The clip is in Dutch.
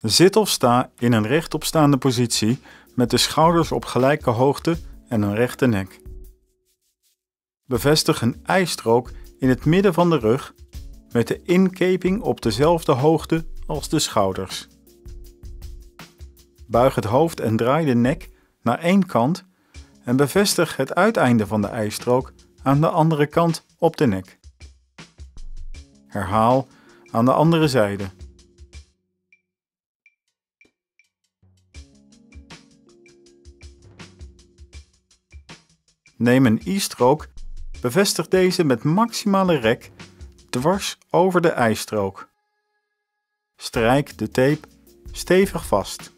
Zit of sta in een rechtopstaande positie met de schouders op gelijke hoogte en een rechte nek. Bevestig een ijstrook in het midden van de rug met de inkeping op dezelfde hoogte als de schouders. Buig het hoofd en draai de nek naar één kant en bevestig het uiteinde van de ijstrook aan de andere kant op de nek. Herhaal aan de andere zijde. Neem een i-strook, bevestig deze met maximale rek dwars over de ijstrook. Strijk de tape stevig vast.